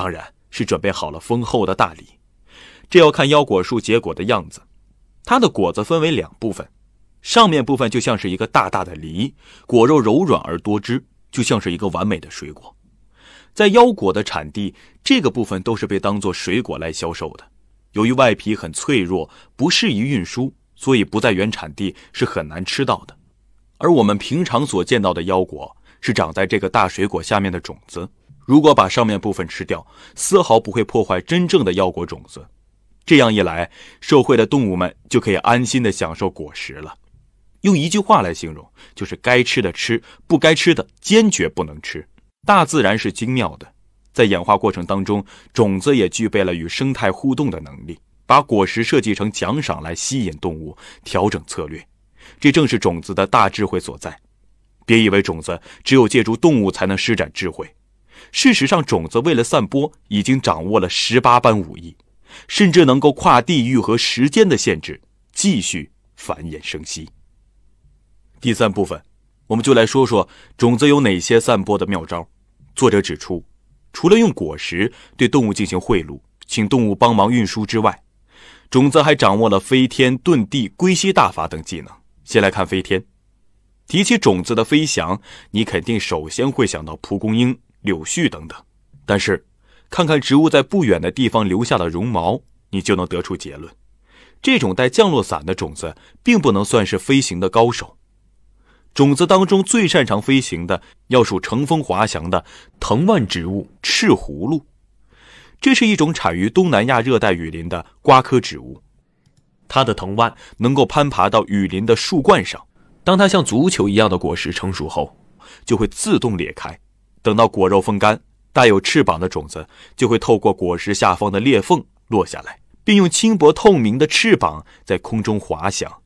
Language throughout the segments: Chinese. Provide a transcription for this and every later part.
当然是准备好了丰厚的大礼。这要看腰果树结果的样子，它的果子分为两部分，上面部分就像是一个大大的梨，果肉柔软而多汁，就像是一个完美的水果。在腰果的产地，这个部分都是被当作水果来销售的。由于外皮很脆弱，不适宜运输，所以不在原产地是很难吃到的。而我们平常所见到的腰果，是长在这个大水果下面的种子。如果把上面部分吃掉，丝毫不会破坏真正的腰果种子。这样一来，受贿的动物们就可以安心的享受果实了。用一句话来形容，就是该吃的吃，不该吃的坚决不能吃。大自然是精妙的，在演化过程当中，种子也具备了与生态互动的能力，把果实设计成奖赏来吸引动物，调整策略。这正是种子的大智慧所在。别以为种子只有借助动物才能施展智慧，事实上，种子为了散播，已经掌握了十八般武艺。甚至能够跨地域和时间的限制，继续繁衍生息。第三部分，我们就来说说种子有哪些散播的妙招。作者指出，除了用果实对动物进行贿赂，请动物帮忙运输之外，种子还掌握了飞天、遁地、归西大法等技能。先来看飞天。提起种子的飞翔，你肯定首先会想到蒲公英、柳絮等等，但是。看看植物在不远的地方留下的绒毛，你就能得出结论：这种带降落伞的种子并不能算是飞行的高手。种子当中最擅长飞行的，要数乘风滑翔的藤蔓植物赤葫芦。这是一种产于东南亚热带雨林的瓜科植物，它的藤蔓能够攀爬到雨林的树冠上。当它像足球一样的果实成熟后，就会自动裂开，等到果肉风干。带有翅膀的种子就会透过果实下方的裂缝落下来，并用轻薄透明的翅膀在空中滑翔。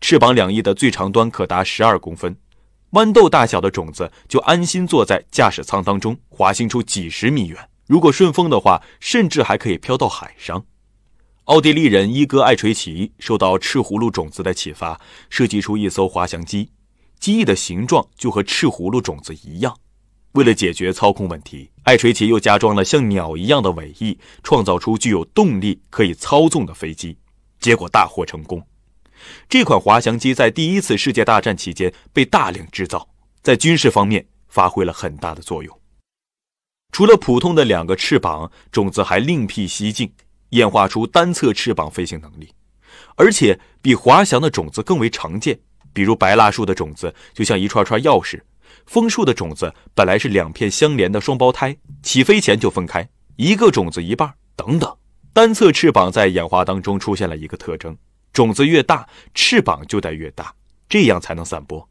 翅膀两翼的最长端可达十二公分，豌豆大小的种子就安心坐在驾驶舱当中，滑行出几十米远。如果顺风的话，甚至还可以飘到海上。奥地利人伊戈·艾垂奇受到赤葫芦种子的启发，设计出一艘滑翔机，机翼的形状就和赤葫芦种子一样。为了解决操控问题，艾垂奇又加装了像鸟一样的尾翼，创造出具有动力、可以操纵的飞机，结果大获成功。这款滑翔机在第一次世界大战期间被大量制造，在军事方面发挥了很大的作用。除了普通的两个翅膀，种子还另辟蹊径，演化出单侧翅膀飞行能力，而且比滑翔的种子更为常见。比如白蜡树的种子就像一串串钥匙。枫树的种子本来是两片相连的双胞胎，起飞前就分开，一个种子一半。等等，单侧翅膀在演化当中出现了一个特征：种子越大，翅膀就得越大，这样才能散播。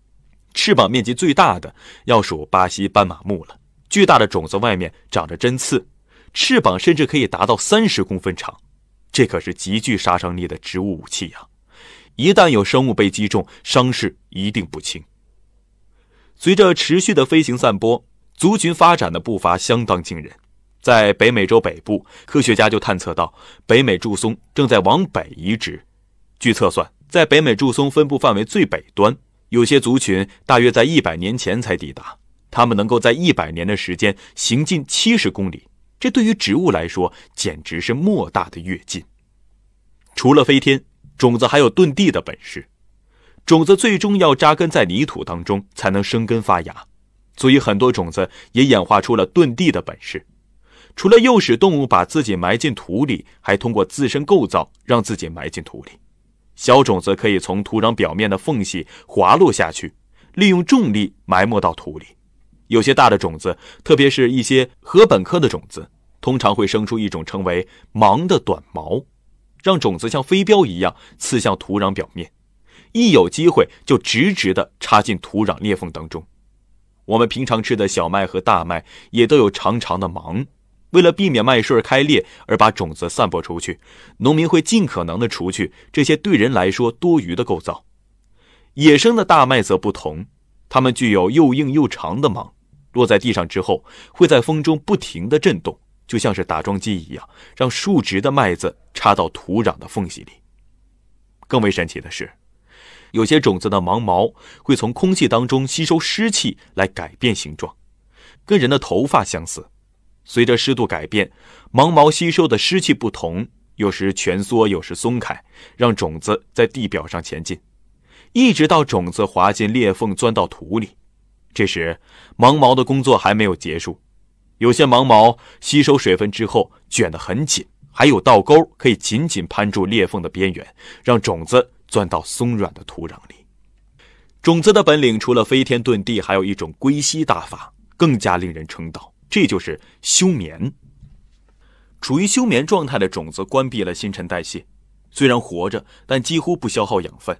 翅膀面积最大的要数巴西斑马木了，巨大的种子外面长着针刺，翅膀甚至可以达到三十公分长，这可是极具杀伤力的植物武器呀！一旦有生物被击中，伤势一定不轻。随着持续的飞行散播，族群发展的步伐相当惊人。在北美洲北部，科学家就探测到北美柱松正在往北移植。据测算，在北美柱松分布范围最北端，有些族群大约在一百年前才抵达。它们能够在一百年的时间行进七十公里，这对于植物来说简直是莫大的跃进。除了飞天，种子还有遁地的本事。种子最终要扎根在泥土当中，才能生根发芽，所以很多种子也演化出了遁地的本事。除了诱使动物把自己埋进土里，还通过自身构造让自己埋进土里。小种子可以从土壤表面的缝隙滑落下去，利用重力埋没到土里。有些大的种子，特别是一些禾本科的种子，通常会生出一种称为芒的短毛，让种子像飞镖一样刺向土壤表面。一有机会就直直地插进土壤裂缝当中。我们平常吃的小麦和大麦也都有长长的芒，为了避免麦穗开裂而把种子散播出去，农民会尽可能的除去这些对人来说多余的构造。野生的大麦则不同，它们具有又硬又长的芒，落在地上之后会在风中不停地震动，就像是打桩机一样，让竖直的麦子插到土壤的缝隙里。更为神奇的是。有些种子的芒毛会从空气当中吸收湿气来改变形状，跟人的头发相似。随着湿度改变，芒毛吸收的湿气不同，有时蜷缩，有时松开，让种子在地表上前进，一直到种子滑进裂缝，钻到土里。这时，芒毛的工作还没有结束，有些芒毛吸收水分之后卷得很紧，还有倒钩可以紧紧攀住裂缝的边缘，让种子钻到松软的土壤里。种子的本领除了飞天遁地，还有一种归西大法，更加令人称道。这就是休眠。处于休眠状态的种子关闭了新陈代谢，虽然活着，但几乎不消耗养分。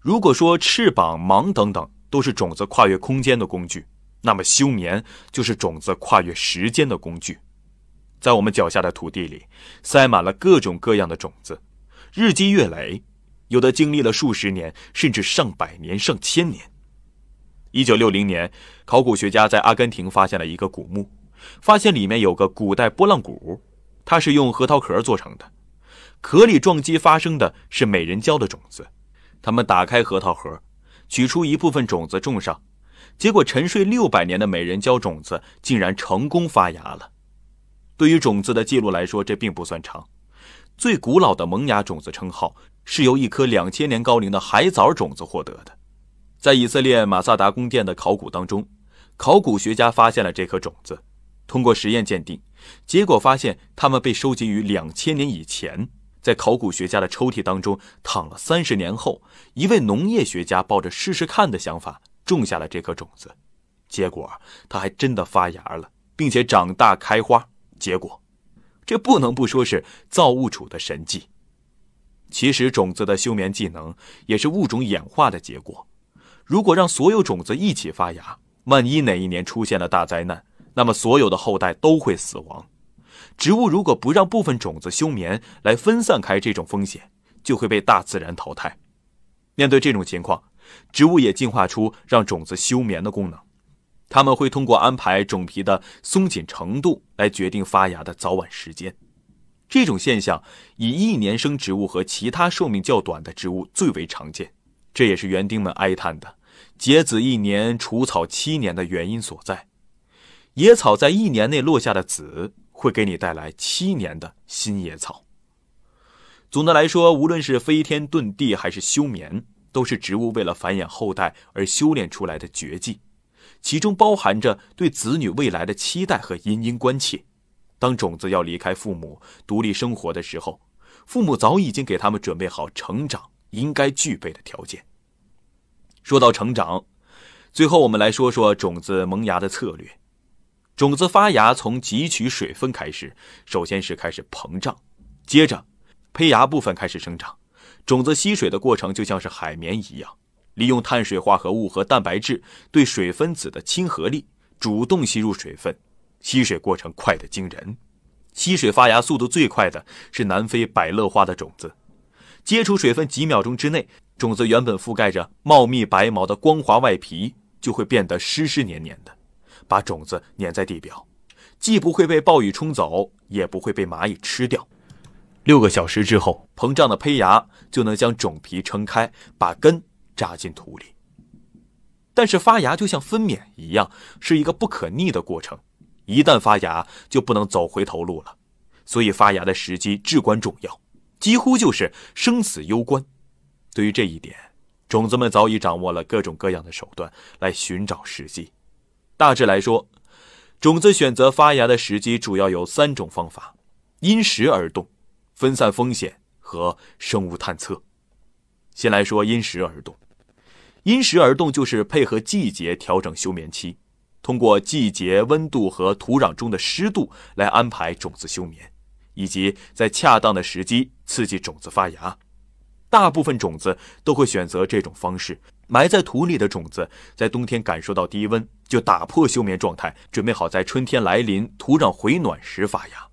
如果说翅膀、芒等等都是种子跨越空间的工具，那么休眠就是种子跨越时间的工具。在我们脚下的土地里，塞满了各种各样的种子，日积月累，有的经历了数十年，甚至上百年、上千年。一九六零年，考古学家在阿根廷发现了一个古墓，发现里面有个古代拨浪鼓，它是用核桃壳做成的，壳里撞击发生的是美人蕉的种子。他们打开核桃核，取出一部分种子种上，结果沉睡六百年的美人蕉种子竟然成功发芽了。对于种子的记录来说，这并不算长。最古老的萌芽种子称号是由一颗两千年高龄的海藻种子获得的。在以色列马萨达宫殿的考古当中，考古学家发现了这颗种子。通过实验鉴定，结果发现它们被收集于两千年以前，在考古学家的抽屉当中躺了三十年后，一位农业学家抱着试试看的想法种下了这颗种子，结果它还真的发芽了，并且长大开花。结果，这不能不说是造物主的神迹。其实，种子的休眠技能也是物种演化的结果。如果让所有种子一起发芽，万一哪一年出现了大灾难，那么所有的后代都会死亡。植物如果不让部分种子休眠来分散开这种风险，就会被大自然淘汰。面对这种情况，植物也进化出让种子休眠的功能。他们会通过安排种皮的松紧程度来决定发芽的早晚时间。这种现象以一年生植物和其他寿命较短的植物最为常见。这也是园丁们哀叹的“结子一年，除草七年”的原因所在。野草在一年内落下的籽，会给你带来七年的新野草。总的来说，无论是飞天遁地还是休眠，都是植物为了繁衍后代而修炼出来的绝技，其中包含着对子女未来的期待和殷殷关切。当种子要离开父母独立生活的时候，父母早已经给他们准备好成长。应该具备的条件。说到成长，最后我们来说说种子萌芽的策略。种子发芽从汲取水分开始，首先是开始膨胀，接着胚芽部分开始生长。种子吸水的过程就像是海绵一样，利用碳水化合物和蛋白质对水分子的亲和力，主动吸入水分，吸水过程快得惊人。吸水发芽速度最快的是南非百乐花的种子。接触水分几秒钟之内，种子原本覆盖着茂密白毛的光滑外皮就会变得湿湿黏黏的，把种子粘在地表，既不会被暴雨冲走，也不会被蚂蚁吃掉。六个小时之后，膨胀的胚芽就能将种皮撑开，把根扎进土里。但是发芽就像分娩一样，是一个不可逆的过程，一旦发芽就不能走回头路了，所以发芽的时机至关重要。几乎就是生死攸关。对于这一点，种子们早已掌握了各种各样的手段来寻找时机。大致来说，种子选择发芽的时机主要有三种方法：因时而动、分散风险和生物探测。先来说因时而动。因时而动就是配合季节调整休眠期，通过季节、温度和土壤中的湿度来安排种子休眠。以及在恰当的时机刺激种子发芽，大部分种子都会选择这种方式。埋在土里的种子，在冬天感受到低温，就打破休眠状态，准备好在春天来临、土壤回暖时发芽。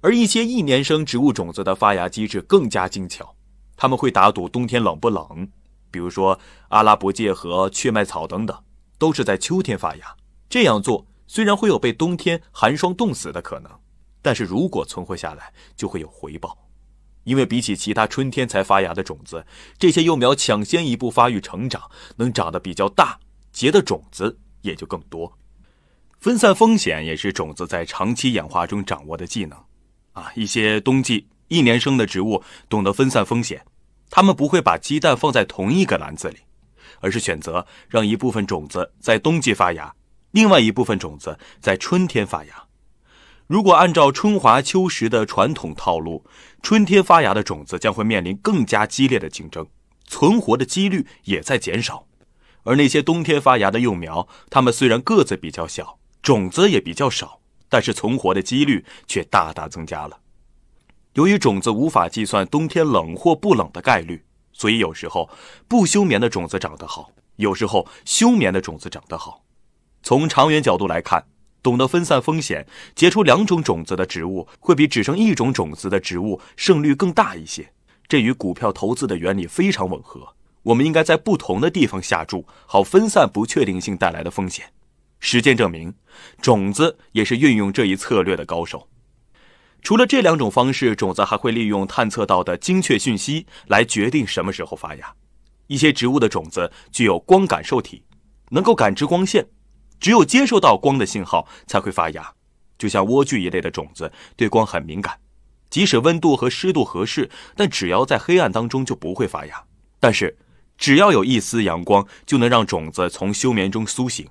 而一些一年生植物种子的发芽机制更加精巧，他们会打赌冬天冷不冷。比如说阿拉伯芥和雀麦草等等，都是在秋天发芽。这样做虽然会有被冬天寒霜冻死的可能。但是如果存活下来，就会有回报，因为比起其他春天才发芽的种子，这些幼苗抢先一步发育成长，能长得比较大，结的种子也就更多。分散风险也是种子在长期演化中掌握的技能。啊，一些冬季一年生的植物懂得分散风险，他们不会把鸡蛋放在同一个篮子里，而是选择让一部分种子在冬季发芽，另外一部分种子在春天发芽。如果按照春华秋实的传统套路，春天发芽的种子将会面临更加激烈的竞争，存活的几率也在减少。而那些冬天发芽的幼苗，它们虽然个子比较小。种子也比较少，但是存活的几率却大大增加了。由于种子无法计算冬天冷或不冷的概率，所以有时候不休眠的种子长得好，有时候休眠的种子长得好。从长远角度来看，懂得分散风险、结出两种种子的植物，会比只剩一种种子的植物胜率更大一些。这与股票投资的原理非常吻合。我们应该在不同的地方下注，好分散不确定性带来的风险。实践证明，种子也是运用这一策略的高手。除了这两种方式，种子还会利用探测到的精确讯息来决定什么时候发芽。一些植物的种子具有光感受体，能够感知光线，只有接受到光的信号才会发芽。就像莴苣一类的种子对光很敏感，即使温度和湿度合适，但只要在黑暗当中就不会发芽。但是，只要有一丝阳光，就能让种子从休眠中苏醒。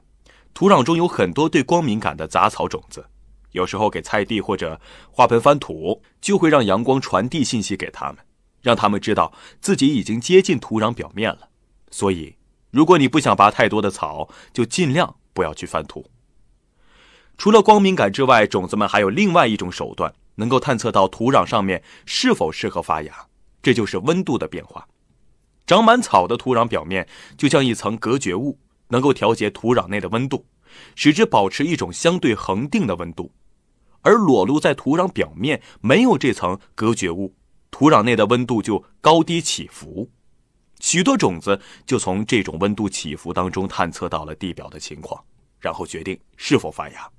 土壤中有很多对光敏感的杂草种子，有时候给菜地或者花盆翻土，就会让阳光传递信息给他们，让他们知道自己已经接近土壤表面了。所以，如果你不想拔太多的草，就尽量不要去翻土。除了光敏感之外，种子们还有另外一种手段，能够探测到土壤上面是否适合发芽，这就是温度的变化。长满草的土壤表面就像一层隔绝物。能够调节土壤内的温度，使之保持一种相对恒定的温度，而裸露在土壤表面没有这层隔绝物，土壤内的温度就高低起伏。许多种子就从这种温度起伏当中探测到了地表的情况，然后决定是否发芽。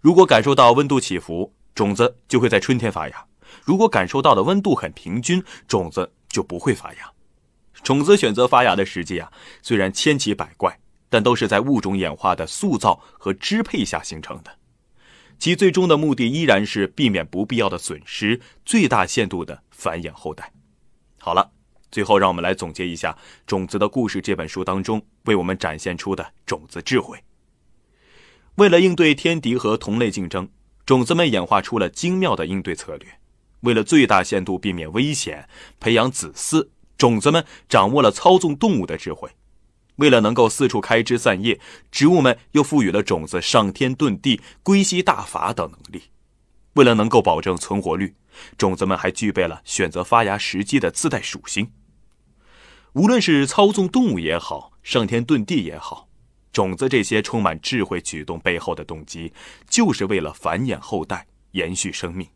如果感受到温度起伏，种子就会在春天发芽；如果感受到的温度很平均，种子就不会发芽。种子选择发芽的时机啊，虽然千奇百怪，但都是在物种演化的塑造和支配下形成的，其最终的目的依然是避免不必要的损失，最大限度的繁衍后代。好了，最后让我们来总结一下《种子的故事》这本书当中为我们展现出的种子智慧。为了应对天敌和同类竞争，种子们演化出了精妙的应对策略。为了最大限度避免危险，培养子嗣。种子们掌握了操纵动物的智慧，为了能够四处开枝散叶，植物们又赋予了种子上天遁地、归西大法等能力。为了能够保证存活率，种子们还具备了选择发芽时机的自带属性。无论是操纵动物也好，上天遁地也好，种子这些充满智慧举动背后的动机，就是为了繁衍后代、延续生命。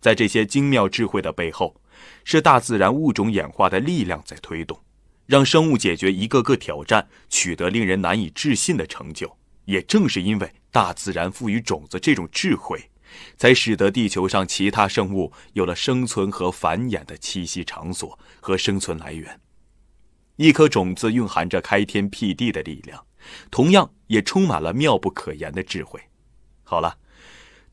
在这些精妙智慧的背后。是大自然物种演化的力量在推动，让生物解决一个个挑战，取得令人难以置信的成就。也正是因为大自然赋予种子这种智慧，才使得地球上其他生物有了生存和繁衍的栖息场所和生存来源。一颗种子蕴含着开天辟地的力量，同样也充满了妙不可言的智慧。好了，《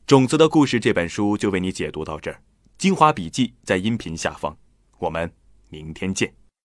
种子的故事》这本书就为你解读到这儿。精华笔记在音频下方，我们明天见。